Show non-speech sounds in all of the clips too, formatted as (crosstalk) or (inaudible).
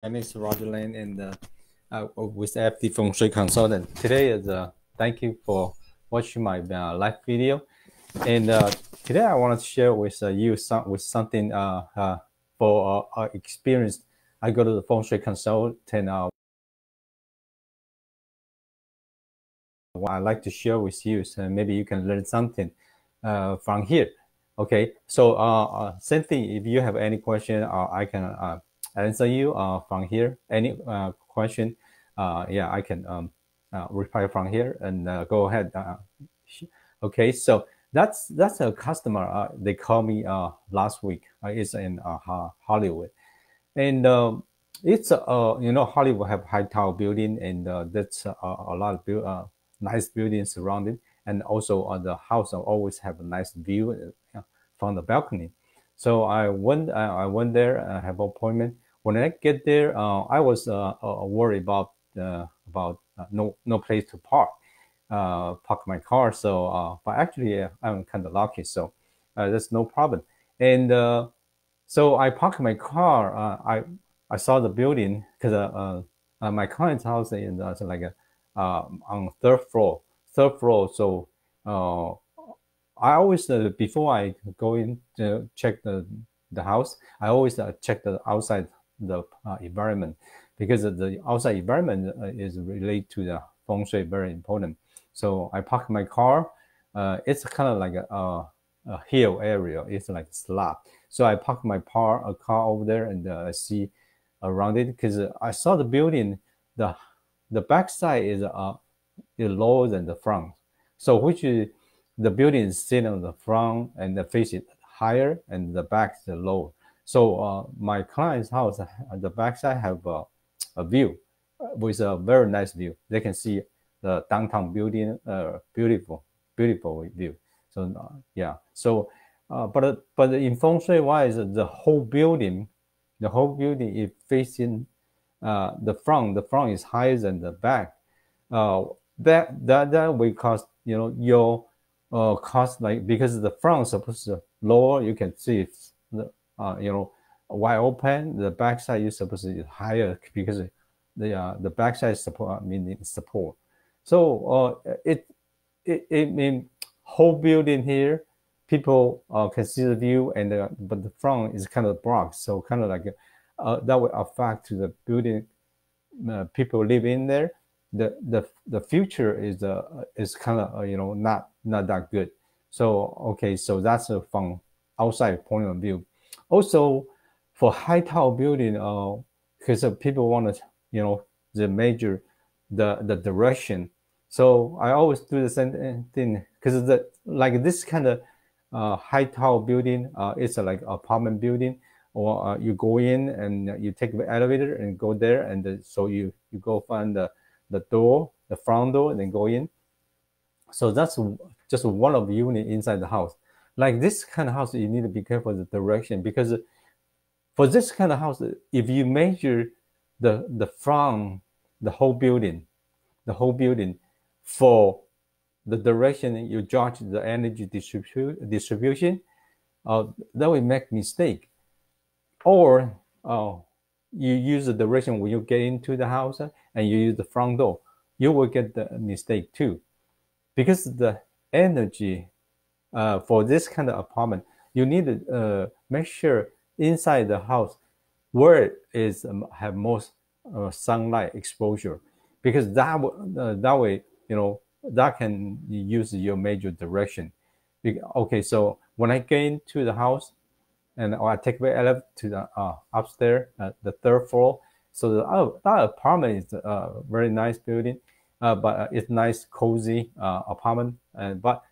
My name is Roger Lane and uh, uh, with FD Feng Shui Consultant. Today is uh, thank you for watching my uh, live video. And uh, today I want to share with uh, you some, with something uh, uh, for uh, experience. I go to the Feng Shui Consultant. Uh, what I like to share with you, so maybe you can learn something from here. Okay, so same thing. If you have any question, I can answer you uh, from here. Any uh, question, uh, yeah, I can um, uh, reply from here and uh, go ahead. Uh, okay, so that's that's a customer. They called me last week. It's in Hollywood, and um, it's uh, you know Hollywood have high tower building, and that's a lot of nice buildings surrounding, and also the house always have a nice view from the balcony. So I went, I went there. I have appointment. When I get there, uh, I was uh, uh worried about about uh, no no place to park, uh, park my car. So, uh, but actually, I'm kind of lucky. So there's no problem. And so I parked my car. I I saw the building because my client's house is like a, on third floor, third floor. So I always uh, before I go in to check the the house, I always uh, check the outside the uh, environment because the outside environment uh, is related to the feng shui very important. So I park my car. Uh, it's kind of like a, a, a, hill area. It's like slab. So I park my car a car over there and uh, see around it because I saw the building. the The back side is uh is lower than the front. So which is the building is sitting on the front and the face is higher and the back is lower. So uh, my client's house, the backside have a, a view with a very nice view. They can see the downtown building, uh, beautiful, beautiful view. So uh, yeah, so uh, but but in feng shui wise, the whole building, the whole building is facing uh, the front. The front is higher than the back. Uh, that that that will cause you know your uh, cost like because the front is supposed to lower, you can see the uh, you know wide open. The backside is supposed to be higher because the uh, the backside support meaning support. So uh, it it it mean whole building here. People uh, can see the view, and uh, but the front is kind of blocked, so kind of like uh, that will affect the building. Uh, people live in there. The the the future is uh is kind of uh, you know not not that good. So okay, so that's a from outside point of view. Also, for high tower building, uh, because people want to, you know, the major, the the direction. So I always do the same thing because the like this kind of uh, high tower building, uh, it's like apartment building, or uh, you go in and you take the elevator and go there, and the, so you you go find the the door, the front door, and then go in. So that's just one of the unit inside the house. Like this kind of house, you need to be careful the direction because for this kind of house, if you measure the the front, the whole building, the whole building, for the direction you judge the energy distribu- distribution, uh, that will make mistake. Or uh, you use the direction when you get into the house and you use the front door, you will get the mistake too, because the energy uh, for this kind of apartment, you need to uh, make sure inside the house where is um, have most uh, sunlight exposure, because that uh, that way you know that can use your major direction. Okay, so when I get into the house, and I take the elevator to the uh, upstairs, the third floor. So the, that apartment is a very nice building, but it's nice, cozy apartment. And but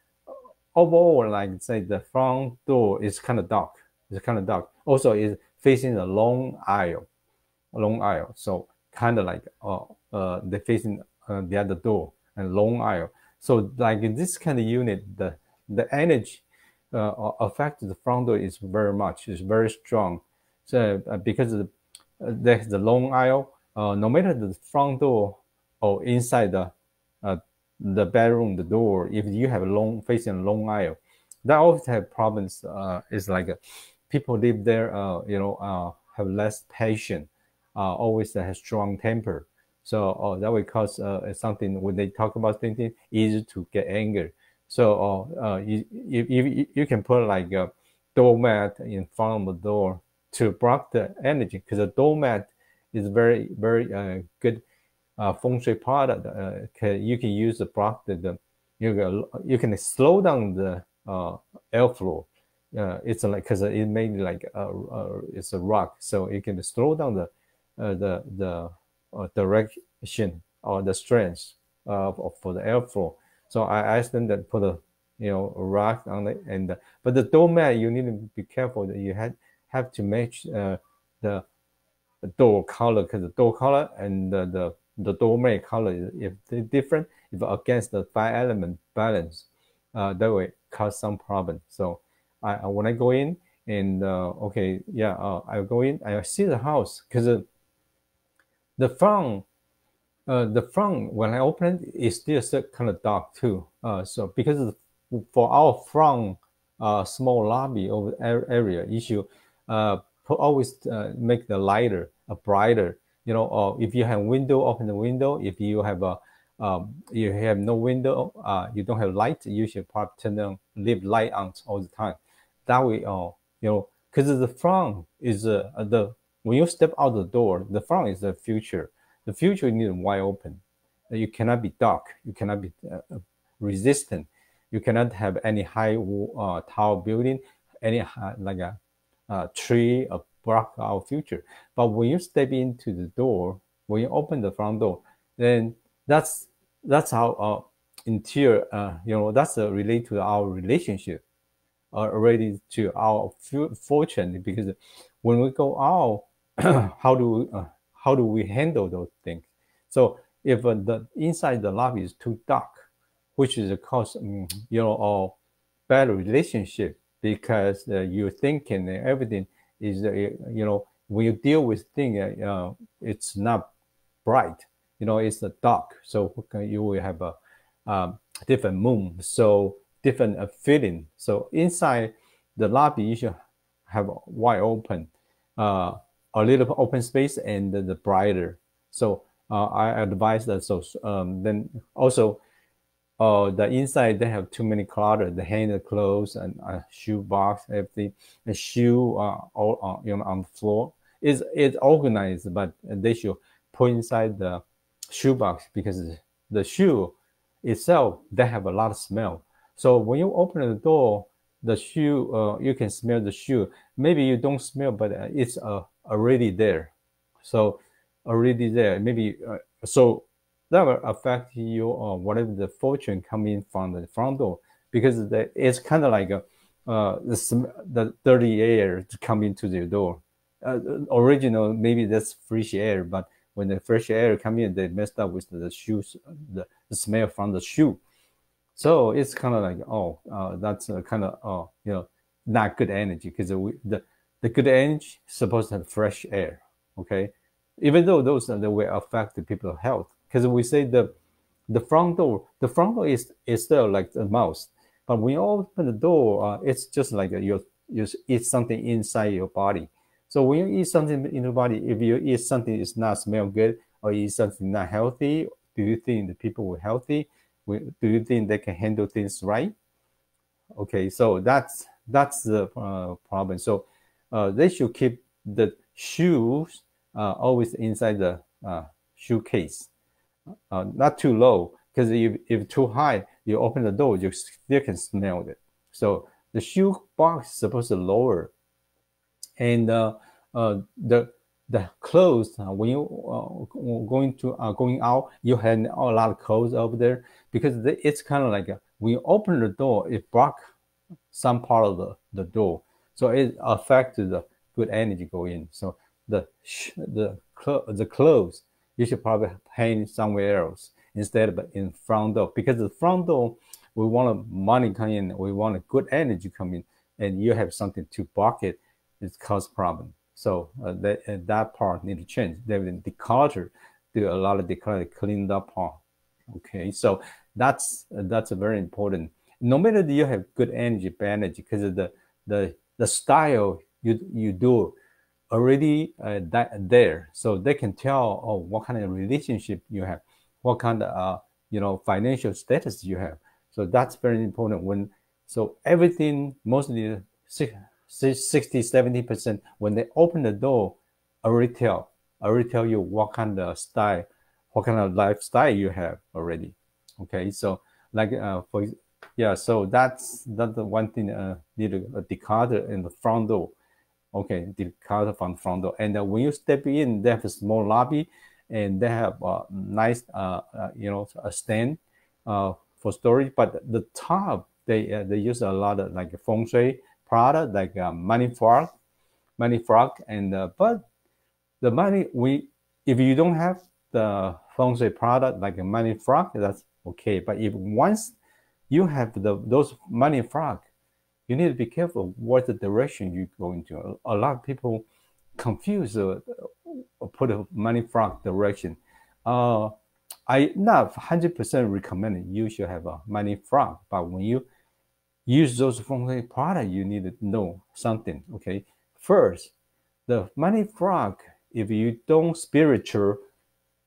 overall, like say the front door is kind of dark. It's kind of dark. Also, it's facing a long aisle, a long aisle. So kind of like uh, uh, they facing uh, the other door and long aisle. So like in this kind of unit, the the energy uh, affect the front door is very much. It's very strong. So uh, because the, uh, there's the long aisle, uh, no matter the front door or inside the the bedroom, the door, if you have a long facing long aisle, that often have problems. Uh, it's like uh, people live there, uh, you know, uh, have less patience. uh, always has strong temper. So oh, that will cause uh, something when they talk about something easy to get angry. So uh, uh, you, you, you can put like a doormat in front of the door to block the energy because the doormat is very very uh, good uh, feng shui product. Uh, you can use the block the, the you can, you can slow down the uh, airflow. Uh, it's like because it made like a, a, it's a rock, so it can slow down the uh, the the uh, direction or the strength of, for the airflow. So I asked them that put a you know rock on it, and uh, but the doormat you need to be careful that you had have to match uh, the door color because the door color and the, the the doormat color if they're different if against the five element balance uh, that will cause some problem so I when I go in and uh, okay yeah uh, I go in I see the house because uh, the front uh, the front when I open it is still kind of dark too uh, so because for our front small lobby over area issue always make the lighter, a brighter. You know, or if you have window, open the window. If you have a um, you have no window, uh, you don't have light, you should probably turn on, leave light on all the time. That way, uh, you know, because the front is uh, the when you step out the door, the front is the future. The future need wide open. You cannot be dark. You cannot be uh, uh resistant. You cannot have any high uh, tower building, any high, like a uh, tree or block our future. But when you step into the door, when you open the front door, then that's that's how our interior, uh, you know, that's uh, related to our relationship, uh, related to our fortune. Because when we go out, (clears throat) how do we, uh, how do we handle those things? So if uh, the inside the lobby is too dark, which is a cause, um, you know, of bad relationship, because uh, you're thinking everything is, you know, when you deal with things, uh, it's not bright, you know, it's a dark. So you will have a um, different moon, so different uh, feeling. So inside the lobby, you should have wide open, uh, a little open space and the, the brighter. So uh, I advise that. So um, then also Oh, the inside they have too many clutter. The hand clothes and a shoe box, everything. The shoe uh, all uh, you know on the floor. It's it's organized, but they should put inside the shoe box because the shoe itself they have a lot of smell. So when you open the door, the shoe uh, you can smell the shoe. Maybe you don't smell, but uh, it's uh, already there. So already there. Maybe uh, so that will affect you or whatever the fortune coming from the front door because the, it's kind of like a, uh, the, the dirty air coming to into the door. Uh, original, maybe that's fresh air, but when the fresh air come in, they messed up with the shoes, the, the smell from the shoe. So it's kind of like, oh, uh, that's kind of, oh, you know, not good energy because the, the good energy supposed to have fresh air. Okay. Even though those are the way affect the people's health because we say the the front door, the front door is is still like the mouse, but when you open the door, uh, it's just like you you eat something inside your body. So when you eat something in your body, if you eat something is not smell good or eat something not healthy, do you think the people were healthy? Do you think they can handle things right? Okay, so that's that's the uh, problem. So uh, they should keep the shoes uh, always inside the uh, shoe case uh, not too low because if, if too high, you open the door, you still can smell it. So the shoe box is supposed to lower, and uh, uh, the the clothes uh, when you uh, going to uh, going out, you have a lot of clothes over there because it's kind of like when you open the door, it block some part of the, the door, so it affects the good energy go in. So the the the clothes you should probably hang somewhere else instead of in front door. Because the front door we want money come in we want a good energy coming in and you have something to block it it cause problem. So uh, that uh, that part need to change. Then the culture do a lot of declutter cleaned up part. Okay so that's uh, that's very important. No matter do you have good energy bad energy because of the the the style you you do already uh, that there, so they can tell oh what kind of relationship you have, what kind of uh, you know financial status you have. So that's very important when so everything mostly 60 70 percent when they open the door already tell already tell you what kind of style what kind of lifestyle you have already. Okay so like uh, for yeah so that's that's the one thing uh, need a, a decoder in the front door okay from the front door. And uh, when you step in they have a small lobby and they have a nice uh, uh you know a stand uh, for storage. But the top they uh, they use a lot of like feng shui product like uh, money frog, money frog, and but the money we if you don't have the feng shui product like a money frog, that's okay. But if once you have the those money frog, you need to be careful what the direction you go into. A lot of people confuse or put a money frog direction. Uh, I not hundred percent recommend you should have a money frog, but when you use those feng shui product, you need to know something. Okay, first, the money frog. If you don't spiritual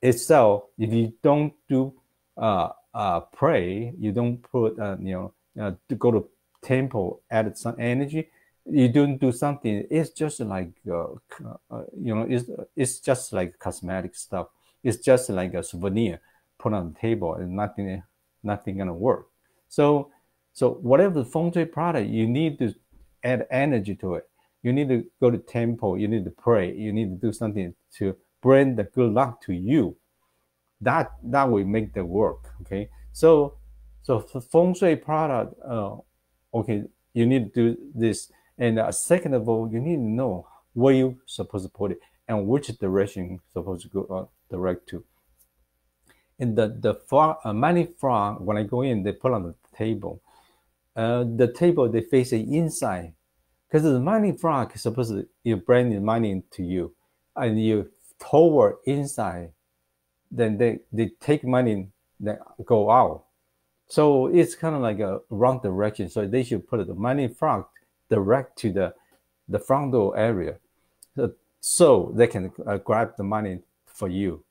itself, if you don't do uh, uh, pray, you don't put uh, you know uh, to go to temple, add some energy. You don't do something. It's just like uh, uh, you know, it's it's just like cosmetic stuff. It's just like a souvenir put on the table, and nothing nothing gonna work. So so whatever the feng shui product, you need to add energy to it. You need to go to temple. You need to pray. You need to do something to bring the good luck to you. That that will make the work. Okay. So so feng shui product, uh, okay, you need to do this. And uh, second of all, you need to know where you're supposed to put it and which direction you're supposed to go uh, direct to. In the the frog, uh, money frog, when I go in, they put on the table. Uh, the table they face the inside. Because the money frog is supposed to you bring the money to you. And you forward inside. Then they they take money that go out so it's kind of like a wrong direction. So they should put the money frog direct to the the front door area. So, so they can uh, grab the money for you.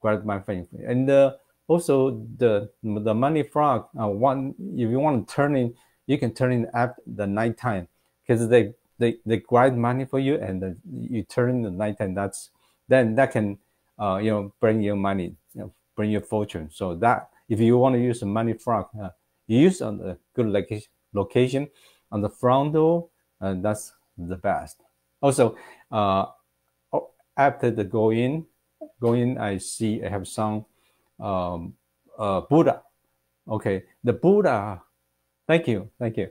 Grab my money and uh, also the the money frog uh, one if you want to turn in you can turn in at the nighttime because they they they grind money for you and you turn in the nighttime that's then that can uh, you know bring you money you know, bring your fortune. So that if you want to use a money frog uh, you use on the good location location on the front door and that's the best also uh after the go in go in i see i have some um, uh, Buddha. Okay, the Buddha. Thank you, thank you,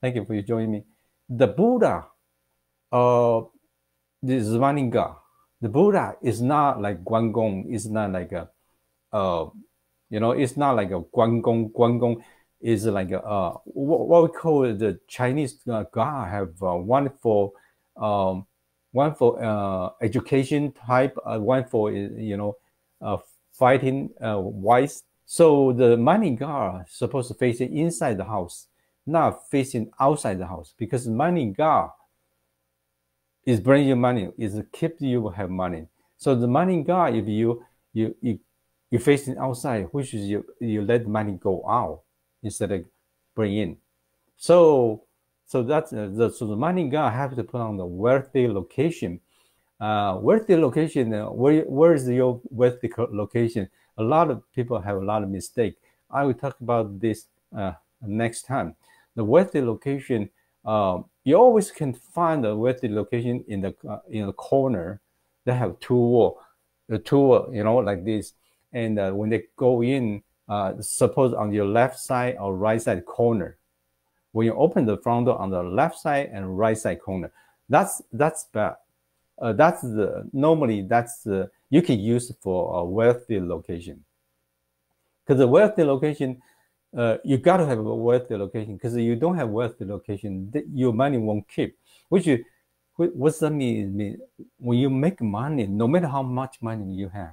thank you for you joining me. The Buddha, uh, the Zvaninga. The Buddha is not like Guangong. It's not like a, uh, you know, it's not like a Guangong. Guangong is like a uh, what, what we call the Chinese uh, God have uh, one for um, for uh, education type, uh, one for you know uh, fighting uh, wise. So the money guard supposed to face inside the house, not facing outside the house, because money God is bringing you money, is keep you have money. So the money God, if you you you you facing outside, which is you you let money go out instead of bring in. So so that's uh, the so the money guard have to put on the wealthy location uh, where's location? Uh, where where is your the location? A lot of people have a lot of mistake. I will talk about this uh, next time. The the location? Uh, you always can find the the location in the uh, in the corner. They have two wall, the two wall, you know, like this. And uh, when they go in, uh, suppose on your left side or right side corner, when you open the front door on the left side and right side corner, that's that's bad. Uh, that's the normally that's the you can use for a wealthy location. Because the wealthy location uh, you got to have a wealthy location. Because you don't have wealthy location your money won't keep. Which you what's that mean when you make money no matter how much money you have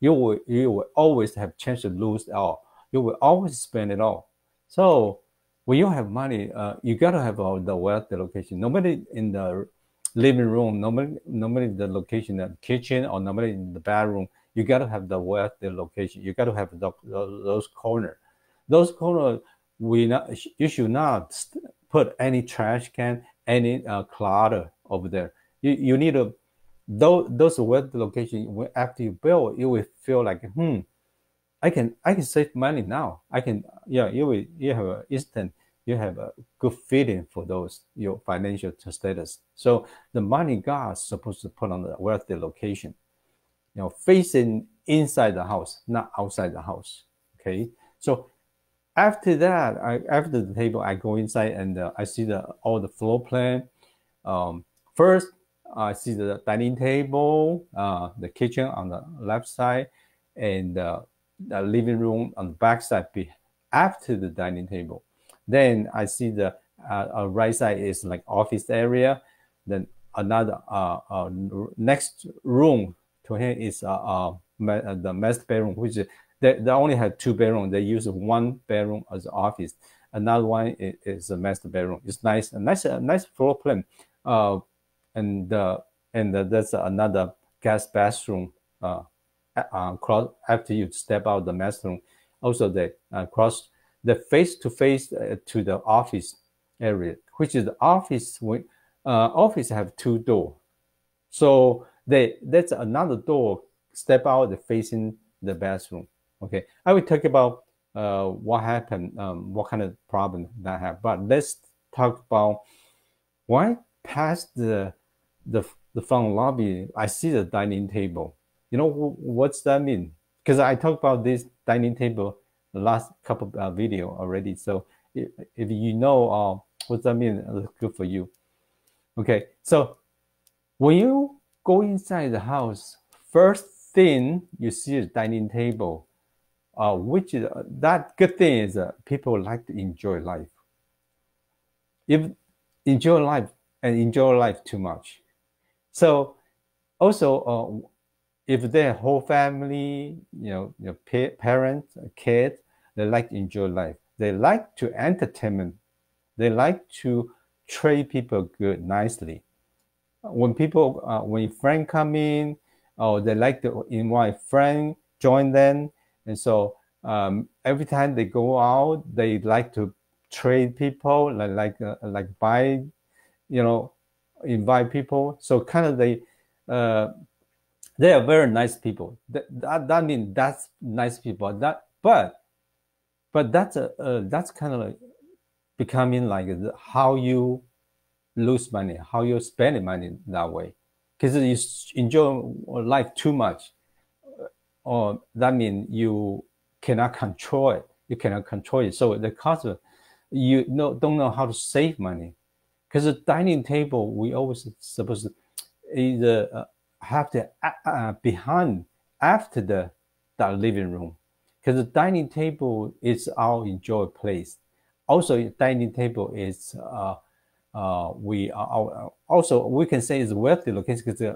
you will you will always have chance to lose it all you will always spend it all so when you have money uh, you got to have uh, the wealthy location Nobody in the living room, Nobody, normally the location, the kitchen, or nobody in the bedroom, you got to have the where the location. You got to have the, those corner. Those corner, we not you should not put any trash can, any uh, clutter over there. You you need to those those web location after you build, you will feel like hmm, I can I can save money now. I can yeah you will you have an instant you have a good feeling for those your financial status. So the money God supposed to put on the wealthy location, you know, facing inside the house, not outside the house. Okay, so after that, I, after the table, I go inside and uh, I see the all the floor plan. Um, first, I see the dining table, uh, the kitchen on the left side, and uh, the living room on the back side. After the dining table, then I see the uh, uh, right side is like office area. Then another uh, uh next room to him is uh, uh, the master bedroom, which is, they, they only have two bedrooms. They use one bedroom as office. Another one is, is a master bedroom. It's nice, a nice, a nice floor plan. Uh, and uh, and uh, there's another guest bathroom. Uh, cross after you step out the master room. Also, the uh, cross the face to face to the office area, which is the office. When uh, office have two door, so they that's another door. Step out the facing the bathroom. Okay, I will talk about uh, what happened, um, what kind of problem that have. But let's talk about why past the the the front lobby. I see the dining table. You know what's that mean? Because I talked about this dining table the last couple uh, video already. So if, if you know uh, what that mean, it's good for you. Okay, so when you go inside the house, first thing you see is dining table, uh, which is uh, that good thing is uh, people like to enjoy life. If enjoy life and enjoy life too much, so also uh, if their whole family, you know, your pa- parents, kids, they like to enjoy life. They like to entertainment. They like to treat people good, nicely. When people, uh, when friend come in, oh, they like to invite friend join them, and so um, every time they go out, they like to trade people, like like uh, like buy, you know, invite people. So kind of they, uh, they are very nice people. That that, that means that's nice people. That but but that's a uh, that's kind of like becoming like how you lose money, how you spend money that way, because you enjoy life too much, uh, or that means you cannot control it. You cannot control it. So the cost of you know don't know how to save money, because the dining table we always supposed to either uh, have to uh, uh behind after the that living room because the dining table is our enjoy place. Also, dining table is uh, uh, we are also we can say it's wealthy location because uh,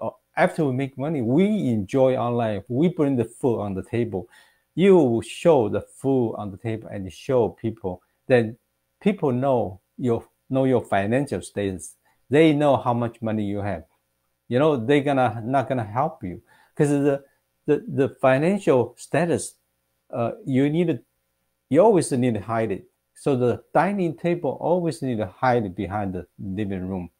uh, after we make money, we enjoy our life. We bring the food on the table. You show the food on the table and show people. Then people know your know your financial status. They know how much money you have. You know they're gonna not gonna help you because the the, the financial status, uh, you need you always need to hide it. So the dining table always need to hide it behind the living room.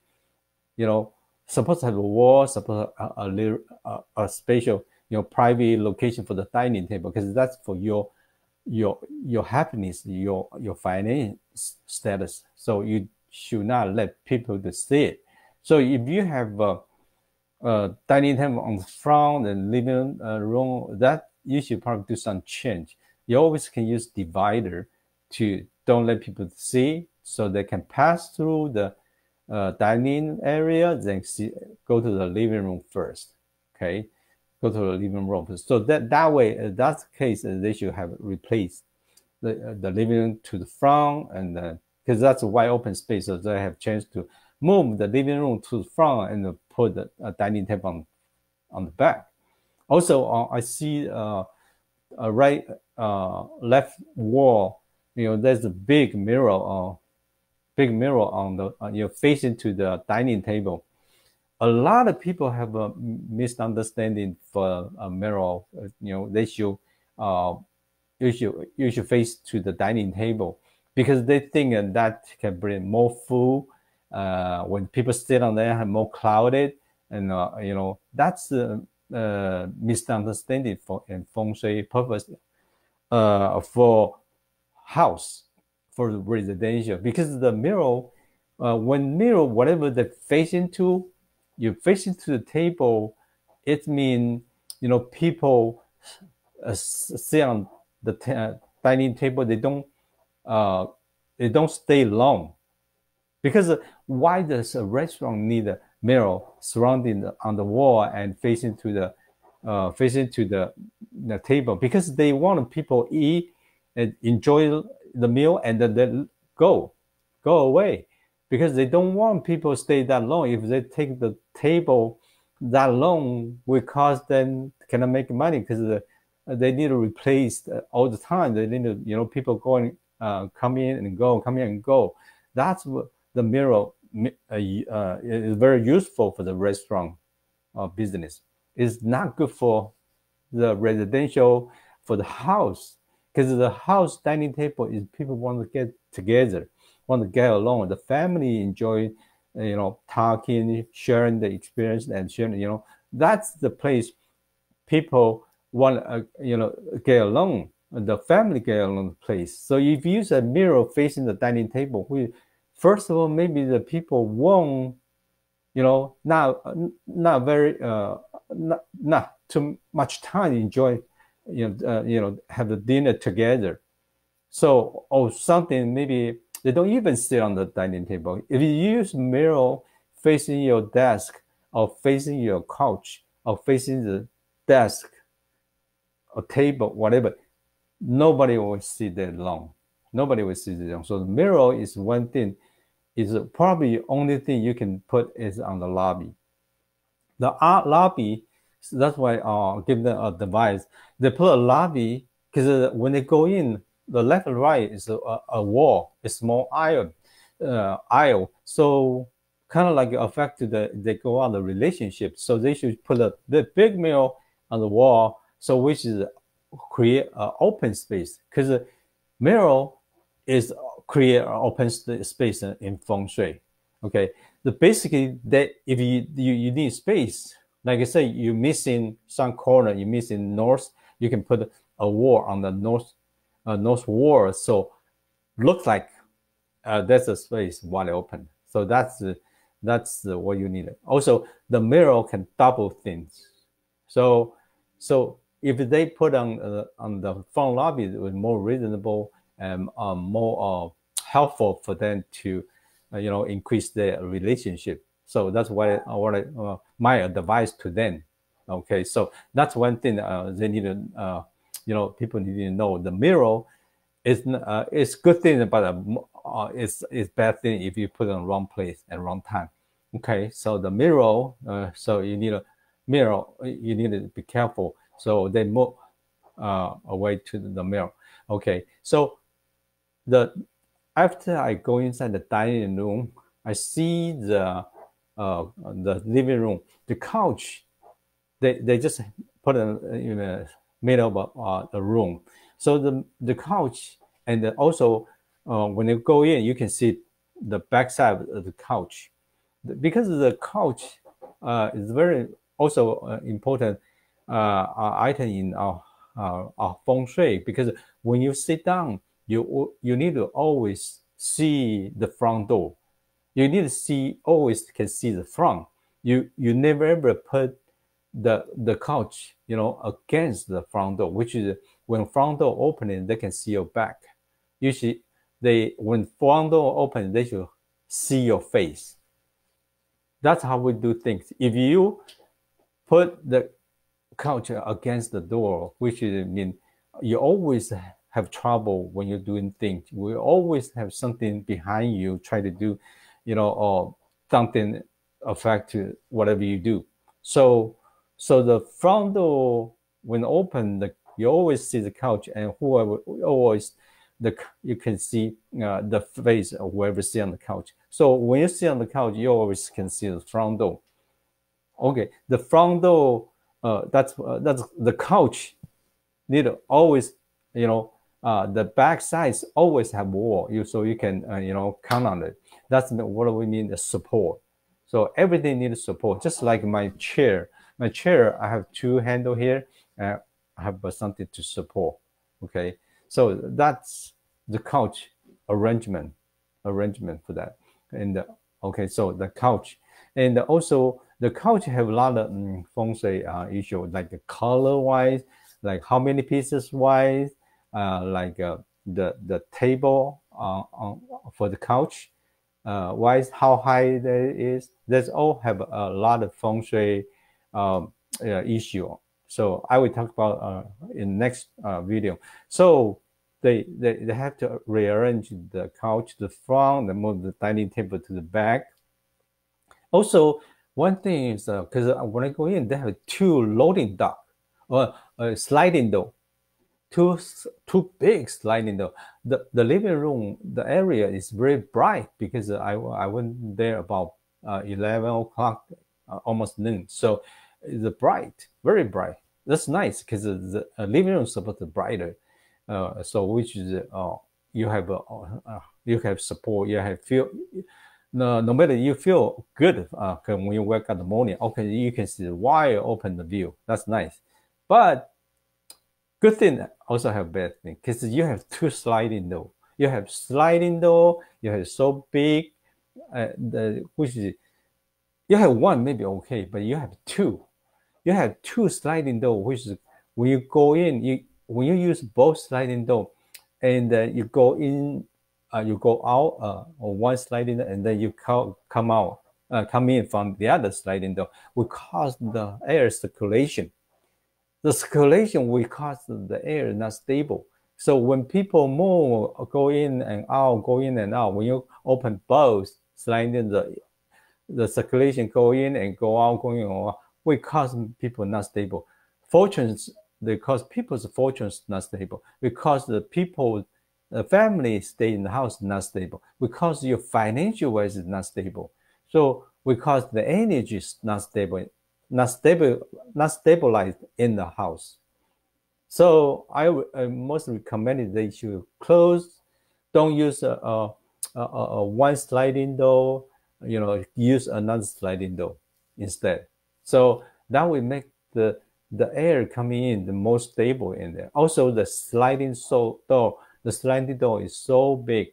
You know, supposed to have a wall, supposed to a, a, a, a spatial, you know, private location for the dining table because that's for your your your happiness, your your finance status. So you should not let people to see it. So if you have a uh, dining table on the front and living uh, room, that you should probably do some change. You always can use divider to don't let people see so they can pass through the uh, dining area, then see, go to the living room first. Okay, go to the living room first. So that that way, uh, that's the case, uh, they should have replaced the uh, the living room to the front, and because that's a wide open space, so they have chance to move the living room to the front and put uh, dining table on, on the back. Also, uh, I see uh, a right uh, left wall. You know, there's a big mirror. Uh, big mirror on the uh, you know facing to the dining table. A lot of people have a misunderstanding for a mirror. Uh, you know, they should uh, you should you should face to the dining table because they think that can bring more food. Uh, when people sit on there, more crowded, and uh, you know that's a, a misunderstanding for in feng shui purpose uh, for house for residential because the mirror uh, when mirror whatever they face into you face into the table it means you know people uh, sit on the uh, dining table they don't uh, they don't stay long. Because why does a restaurant need a mirror surrounding the, on the wall and facing to the uh, facing to the, the table? Because they want people eat and enjoy the meal and then go go away. Because they don't want people stay that long. If they take the table that long will cause them cannot make money because the, they need to replace all the time. They need to you know people going uh, come in and go come in and go. That's what the mirror uh, uh, is very useful for the restaurant uh, business. It's not good for the residential for the house because the house dining table is people want to get together want to get along. The family enjoy you know talking sharing the experience and sharing you know that's the place people want uh, you know get along the family get along the place. So if you use a mirror facing the dining table we first of all maybe the people won't you know not not very uh not, not too much time enjoy you know uh, you know have the dinner together. So or something maybe they don't even sit on the dining table. If you use mirror facing your desk or facing your couch or facing the desk or table whatever nobody will sit there long. Nobody will sit there long. So the mirror is one thing. Is probably the only thing you can put is on the lobby. The art lobby so that's why uh give them a device they put a lobby because uh, when they go in the left and right is a, a wall. A small aisle uh, aisle. So kind of like affect the they go on the relationship. So they should put a the big mirror on the wall so which is create an open space because mirror is create an open space in feng shui okay the basically that if you, you you need space like I say, you're missing some corner, you're missing north, you can put a wall on the north uh, north wall. So looks like uh, there's a space wide open. So that's uh, that's what you need. Also, the mirror can double things. So so if they put on uh, on the front lobby, it was more reasonable and um, more uh, helpful for them to uh, you know increase their relationship. So that's what I, what I, uh, my advice to them. Okay, so that's one thing uh, they need to, uh, you know, people need to know. The mirror is uh, it's good thing, but uh, it's it's bad thing if you put it in wrong place and wrong time. Okay, so the mirror, uh, so you need a mirror. You need to be careful. So they move uh, away to the mirror. Okay, so the after I go inside the dining room, I see the uh, the living room, the couch, they, they just put it in the middle of uh, the room. So the, the couch and also uh, when you go in, you can see the backside of the couch. Because the couch uh, is very also uh, important Uh, item in our, our feng shui because when you sit down, you you need to always see the front door you need to see always can see the front. You you never ever put the the couch you know against the front door, which is when front door opening they can see your back. Usually they when front door open they should see your face. That's how we do things. If you put the couch against the door, which is I mean you always have trouble when you're doing things. We always have something behind you try to do you know, or something affect whatever you do. So, so the front door when open, the, you always see the couch, and whoever always the you can see uh, the face of whoever sit on the couch. So when you sit on the couch, you always can see the front door. Okay, the front door. Uh, that's uh, that's the couch. Need always, you know, uh, the back sides always have wall. You so you can uh, you know count on it. That's what we mean the support. So everything needs support. Just like my chair. My chair, I have two handle here. Uh, I have something to support. Okay, so that's the couch arrangement arrangement for that. And uh, okay, so the couch, and also the couch have a lot of um, feng shui uh, issue like the color wise, like how many pieces wise, uh, like uh, the the table uh, on, for the couch, uh, wise how high that is. That's all have a lot of feng shui um, uh, issue. So I will talk about uh, in next uh, video. So they, they they have to rearrange the couch, the front, the move the dining table to the back. Also, one thing is because uh, when I go in, they have two loading dock or uh, sliding door, two two big sliding door. The the living room, the area is very bright because I I went there about uh, eleven o'clock, uh, almost noon. So it's bright, very bright. That's nice because the living room is supposed to be brighter. Uh, so which is uh, you have uh, uh, you have support, you have feel. No, no matter you feel good uh, when you wake up in the morning. Okay, you can see wide open the view. That's nice, but good thing also have bad thing because you have two sliding door. You have sliding door. You have so big, uh, the which is you have one maybe okay, but you have two you have two sliding door, which is when you go in, you when you use both sliding door, and uh, you go in, uh, you go out uh, on one sliding door, and then you come come out, uh, come in from the other sliding door, will cause the air circulation. The circulation will cause the air not stable. So when people move, go in and out, go in and out, when you open both sliding the the circulation go in and go out, going on we cause people not stable. Fortunes, they cause people's fortunes not stable. Because the people, the family stay in the house not stable. Because your financial wise is not stable. So because the energy is not stable, not stable, not stabilized in the house. So I, I most recommend that you close, don't use a, a, a, a one sliding door, you know, use another sliding door instead. So that will make the the air coming in the most stable in there. Also, the sliding so door, the sliding door is so big.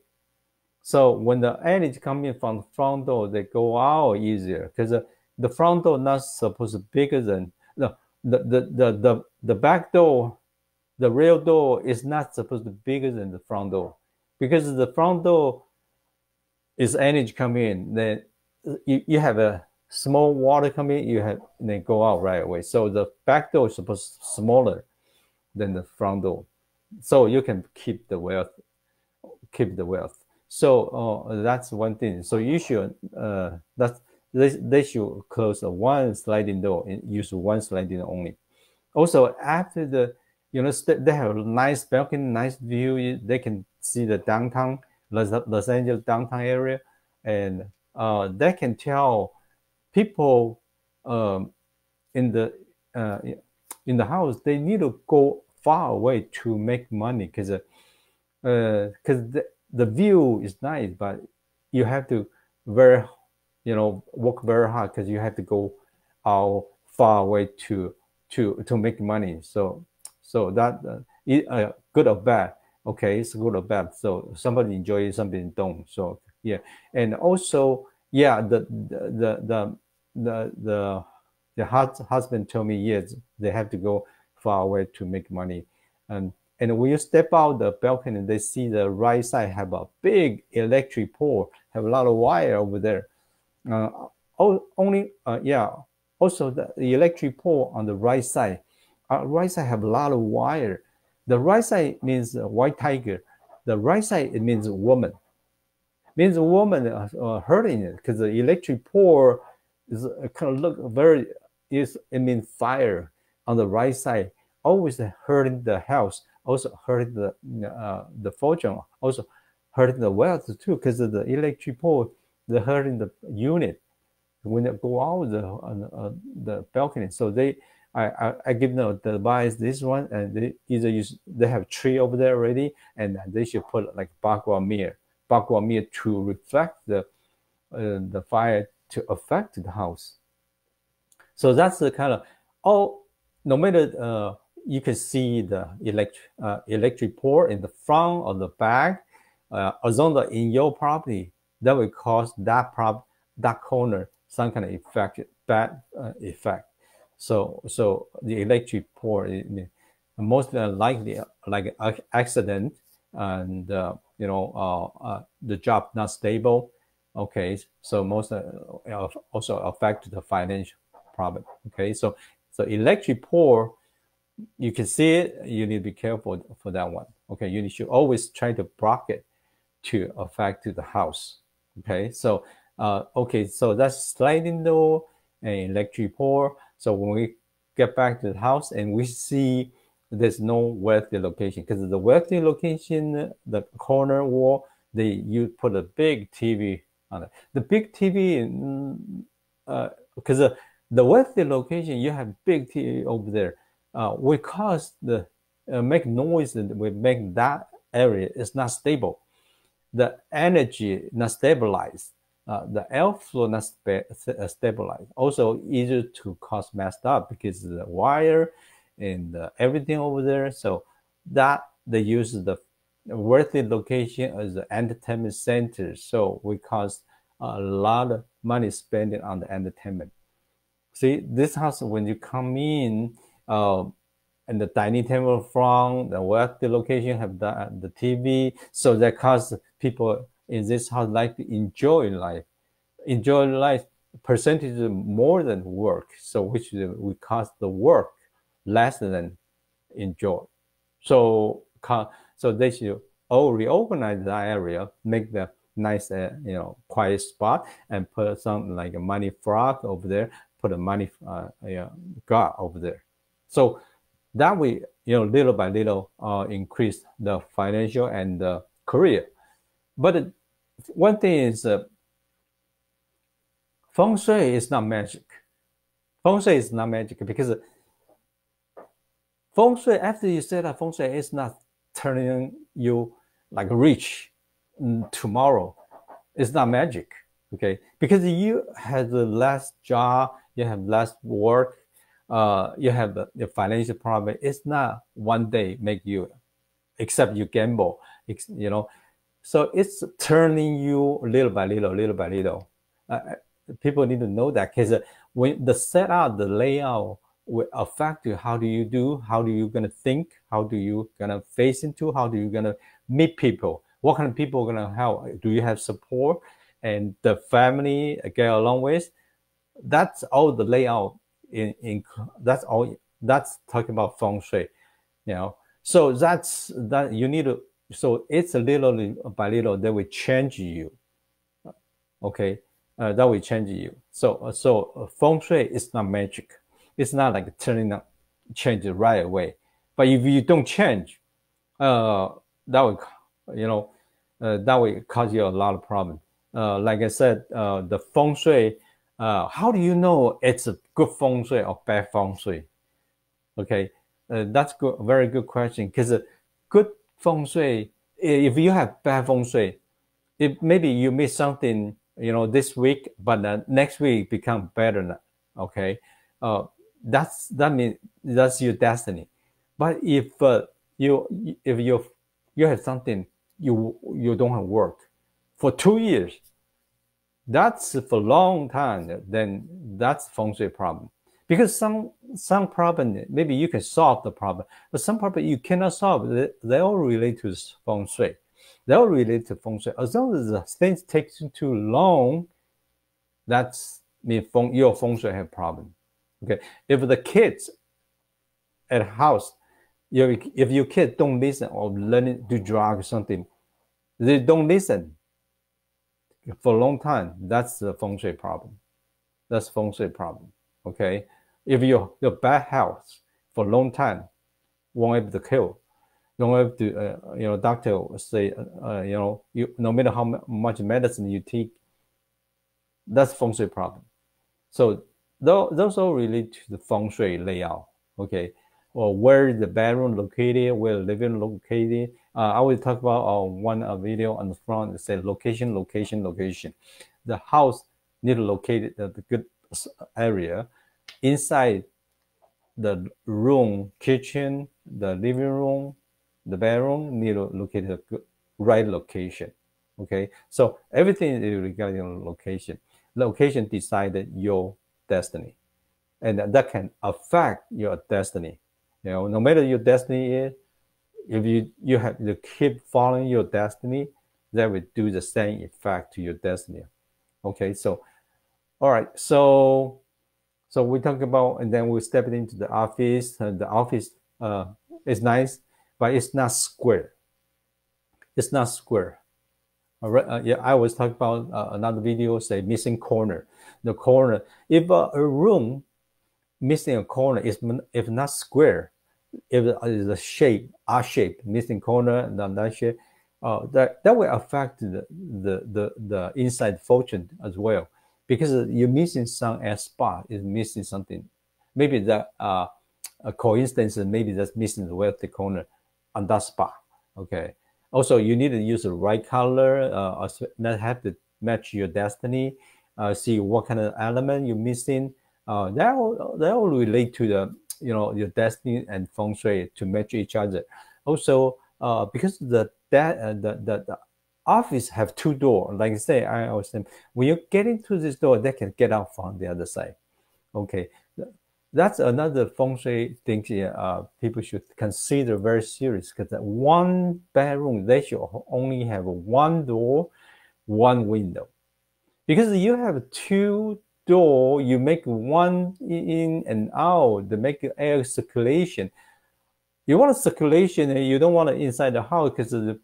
So when the energy coming from the front door, they go out easier because the, uh, the front door not supposed to be bigger than no the, the the the the back door, the real door is not supposed to be bigger than the front door because the front door is energy coming in. Then uh, you, you have a small water coming, you have they go out right away. So the back door is supposed smaller than the front door, so you can keep the wealth, keep the wealth. So uh, that's one thing. So you should uh, that's they, they should close one sliding door and use one sliding door only. Also, after the you know they have a nice balcony, nice view. They can see the downtown Los, Los Angeles downtown area, and uh, they can tell people um, in the uh, in the house they need to go far away to make money because because uh, the, the view is nice but you have to very you know work very hard because you have to go out far away to to to make money. So so that uh, it, uh, good or bad okay it's good or bad. So somebody enjoy something don't. So yeah. And also yeah the the, the the the the husband told me yes they have to go far away to make money. And and when you step out the balcony they see the right side have a big electric pole have a lot of wire over there. Uh, only uh, yeah also the, the, electric pole on the right side. Uh, right side have a lot of wire. The right side means white tiger. The right side it means woman. Means woman uh, hurting it because the electric pole is kind of look very is it means fire on the right side always hurting the house also hurting the uh, the fortune, also hurting the wealth too, because the electric pole, they're hurting the unit when they go out the uh, the balcony. So they, I, I, I give them the advice this one, and they either use they have tree over there already, and they should put like bagua mirror, bagua mirror to reflect the uh, the fire to affect the house. So that's the kind of oh, no matter uh, you can see the electric uh, electric port in the front or the back, uh, as long as in your property, that will cause that prop that corner some kind of effect, bad uh, effect. So so the electric is most likely like accident and uh, you know uh, uh, the job not stable. Okay, so most uh, also affect the financial problem. Okay, so so electric port you can see it. You need to be careful for that one. Okay, you should always try to block it to affect to the house. Okay, so uh, okay, so that's sliding door and electric port. So when we get back to the house and we see there's no wealthy location because the wealthy location, the corner wall, they you put a big TV on it. The big TV, because uh, the wealthy location, you have big TV over there, uh, will cause the uh, make noise and will make that area is not stable. The energy not stabilized uh, the airflow not uh, stabilized. Also easier to cause messed up because the wire and uh, everything over there. So that they use the wealthy location as the entertainment center. So we cause a lot of money spending on the entertainment. See, this house, when you come in, uh, and the dining table front, the work the location have the, the TV. So that cause people in this house like to enjoy life. Enjoy life percentage more than work. So which we cost the work less than enjoy. So so they should all reorganize the area, make the nice uh, you know quiet spot, and put some like a money frog over there, put a money uh, yeah, god over there. So that way you know little by little uh, increase the financial and the career. But one thing is uh, feng shui is not magic. Feng shui is not magic because feng shui after you set up feng shui is not turning you like rich tomorrow. It's not magic. Okay, because you have the less job, you have less work, uh, you have the, the financial problem. It's not one day make you, except you gamble. You know, so it's turning you little by little, little by little. Uh, people need to know that because uh, when the setup, the layout will affect you. How do you do? How do you gonna think? How do you gonna face into? How do you gonna meet people? What kind of people gonna help? Do you have support and the family get along with? That's all the layout in, in that's all that's talking about feng shui, you know. So that's that you need to so it's a little by little that will change you. Okay, uh, that will change you. So uh, so uh, feng shui is not magic. It's not like turning up, change it right away. But if you don't change, uh, that will you know uh, that will cause you a lot of problem. Uh, like I said, uh, the feng shui. Uh, how do you know it's a good feng shui or bad feng shui? Okay, uh, that's good. Very good question. Because good feng shui, if you have bad feng shui, if maybe you miss something, you know, this week, but next week become better. Okay, uh, that's that means that's your destiny. But if uh, you if you you have something you you don't have work for two years, that's for a long time. Then that's feng shui problem because some some problem maybe you can solve the problem, but some problem you cannot solve. They, they all relate to feng shui. They all relate to feng shui. As long as the things take too long, that's mean feng, your feng shui have problem. Okay, if the kids at house, if, if your kid don't listen or learning to drug or something, they don't listen for a long time. That's the feng shui problem. That's feng shui problem. Okay, if you your bad health for a long time won't able to kill, don't have to, uh, you know, doctor say, uh, you know, you no matter how much medicine you take, that's feng shui problem. So those all relate to the feng shui layout. Okay, or where the bedroom located, where the living located. Uh, I will talk about uh, one uh, video on the front that says location, location, location. The house need to locate the, good area inside the room, kitchen, the living room, the bedroom need to locate the right location. Okay, so everything is regarding location. Location decided your destiny, and that can affect your destiny. You know, no matter your destiny is, if you you have to keep following your destiny, that will do the same effect to your destiny. Okay, so all right, so so we talk about, and then we step into the office. And the office uh, is nice, but it's not square. It's not square. Uh, yeah, I was talking about uh, another video, say missing corner. The corner, if a room missing a corner is if not square, if is a shape, R shape, missing corner, then that shape, uh, that that will affect the, the the the inside fortune as well, because you're missing some S spot is missing something. Maybe that uh, a coincidence, maybe that's missing the wealthy corner on that spot. Okay. Also, you need to use the right color. Uh, that have to match your destiny. Uh, see what kind of element you're missing. Uh, that will that will relate to the you know your destiny and feng shui to match each other. Also, uh, because the that uh, the, the, the office have two doors. Like I say, I always say when you get into this door, they can get out from the other side. Okay, that's another feng shui thing uh, people should consider very serious because one bedroom they should only have one door, one window, because you have two door, you make one in and out to make air circulation. You want a circulation and you don't want it inside the house because the,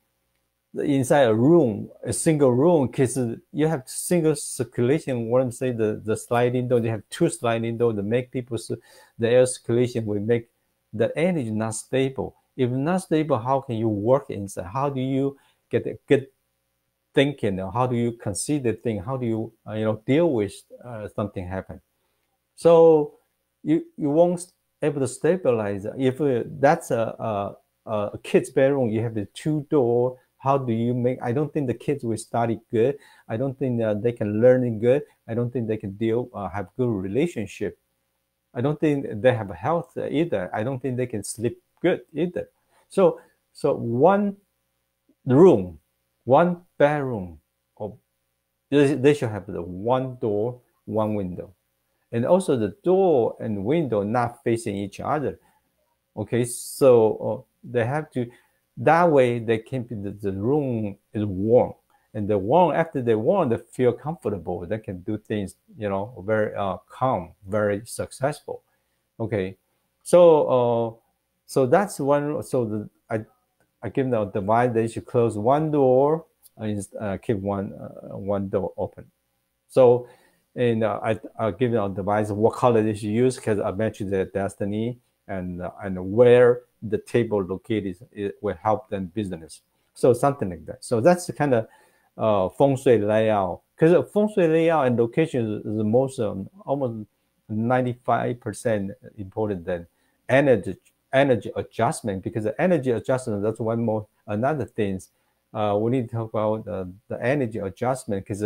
inside a room, a single room, because you have single circulation. What I'm saying, the, the sliding door, you have two sliding doors to make people, the air circulation will make the energy not stable. If not stable, how can you work inside? How do you get a thinking how do you consider thing? How do you uh, you know deal with uh, something happen? So you you won't able to stabilize. If uh, that's a, a, a kid's bedroom you have the two door how do you make i don't think the kids will study good. I don't think that they can learn good. I don't think they can deal uh, have good relationship. I don't think they have health either. I don't think they can sleep good either. So so one room one bedroom or they should have the one door one window. And also the door and window not facing each other. Okay so uh, they have to that way they can be the, the room is warm. And the warm after they warm they feel comfortable. They can do things you know very uh, calm very successful. Okay so uh, so that's one so the i I give them a advice they should close one door and uh, keep one uh, one door open. So, and uh, I I'll give them advice what color they should use because I mentioned their destiny and uh, and where the table located it will help them business. So something like that. So that's the kind of uh, feng shui layout because feng shui layout and location is, the most um, almost 95% important than energy energy adjustment because the energy adjustment that's one more another things uh, we need to talk about uh, the energy adjustment because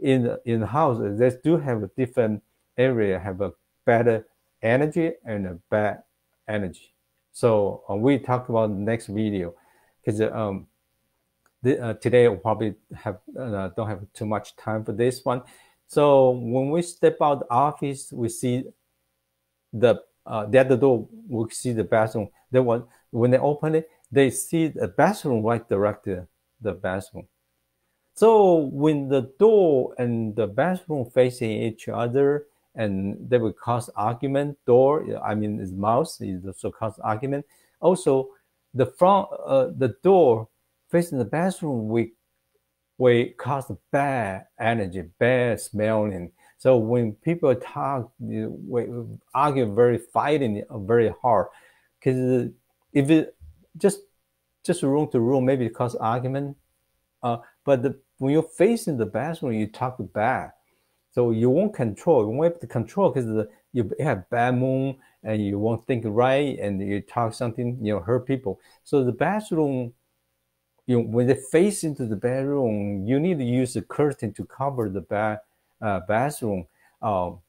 in in the house they do have a different area have a better energy and a bad energy. So uh, we talk about next video because um the, uh, today we probably have uh, don't have too much time for this one. So when we step out the office we see the uh, the other door we see the bathroom. They when they open it, they see the bathroom right directly the bathroom. So when the door and the bathroom facing each other, and they will cause argument. Door, I mean, its mouth is also cause argument. Also, the front, uh, the door facing the bathroom we will cause bad energy, bad smelling so when people talk, we argue very fighting very hard, because if it just just room to room, maybe it cause argument. Uh, but the, when you're facing the bathroom, you talk back. So you won't control. You won't have to control because you have bad moon and you won't think right and you talk something, you know, hurt people. So the bathroom, you know, when they face into the bedroom, you need to use a curtain to cover the ba- uh, bathroom. Um,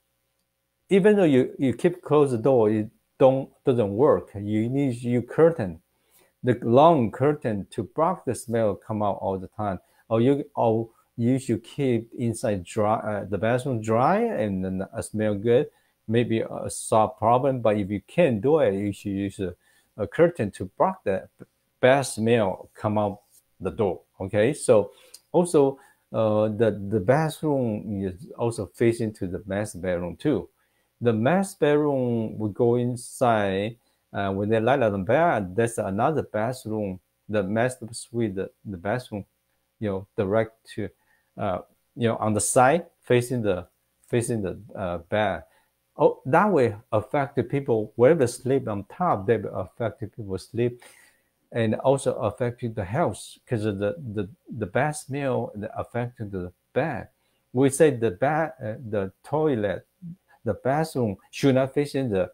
even though you, you keep close the door, it don't doesn't work. You need you curtain, the long curtain to block the smell come out all the time. Or you or you should keep inside dry uh, the bathroom dry and then uh, smell good. Maybe a soft problem, but if you can't do it, you should use a, a curtain to block the bad smell come out the door. Okay, so also uh, the the bathroom is also facing to the master bedroom too the master bedroom would go inside. Uh, when they light on the bed, there's another bathroom, the master suite, the, the bathroom, you know, direct to, uh, you know, on the side facing the facing the uh, bed. Oh, that way affect the people wherever sleep on top. They will affect people sleep, and also affect the health because the the the bad smell affecting the bed. We say the bed, uh, the toilet the bathroom should not face in the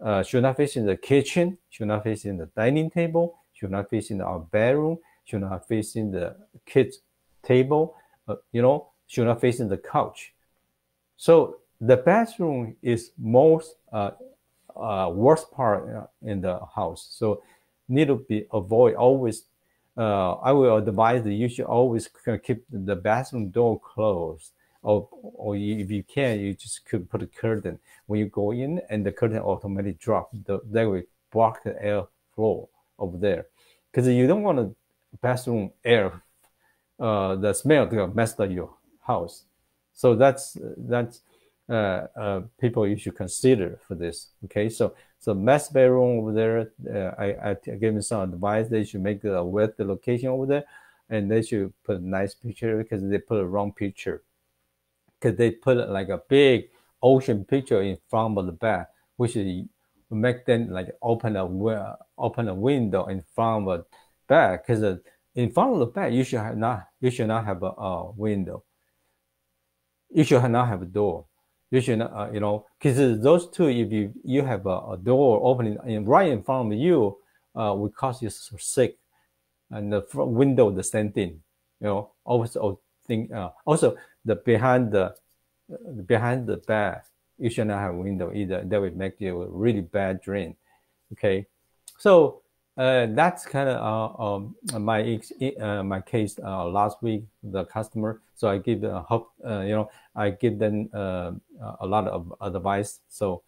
uh, should not face in the kitchen, should not face in the dining table, should not face in our bedroom, should not face in the kids' table, uh, you know, should not face in the couch. So the bathroom is most uh, uh, worst part uh, in the house. So need to be avoid always. Uh, I will advise that you should always keep the bathroom door closed or or if you can, you just could put a curtain when you go in, and the curtain automatically drop. The, that will block the air flow over there, because you don't want the bathroom air, uh, the smell to mess up your house. So that's that's uh, uh, people you should consider for this. Okay, so so master bedroom over there, uh, I I gave them some advice. They should make a wet the location over there, and they should put a nice picture because they put a wrong picture because they put like a big ocean picture in front of the bed, which is make them like open a open a window in front of the bed because uh, in front of the bed you should have not you should not have a, a window. You should not have a door. You should uh, you know, because those two, if you you have a, a door opening in, right in front of you, uh, will cause you sick. And the front window, the same thing, you know. Also, think uh, also the behind the behind the bed you should not have window either that would make you a really bad dream okay so uh, that's kind of uh, um, my uh, my case uh, last week the customer so i give the hope uh, you know i give them uh, a lot of advice so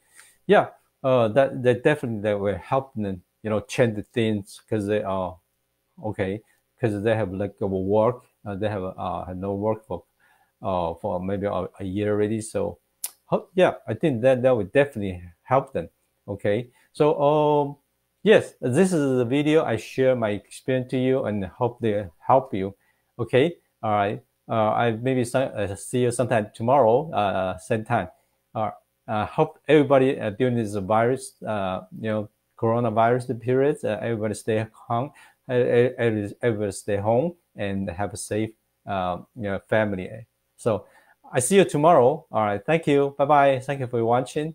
yeah that that definitely that will help them you know change the things because they are okay because they have like a work they have uh, no work for uh, for maybe a, a year already. So yeah, I think that that would definitely help them. Okay, so um, yes, this is the video I share my experience to you and hope they help you. Okay, all right. Uh, I maybe some, uh, see you sometime tomorrow, uh, same time. Uh, uh, hope everybody uh, during this virus, uh, you know, coronavirus period, uh, everybody stay home, everybody, everybody stay home and have a safe, uh, you know, family. So I see you tomorrow. All right. Thank you. Bye bye. Thank you for watching.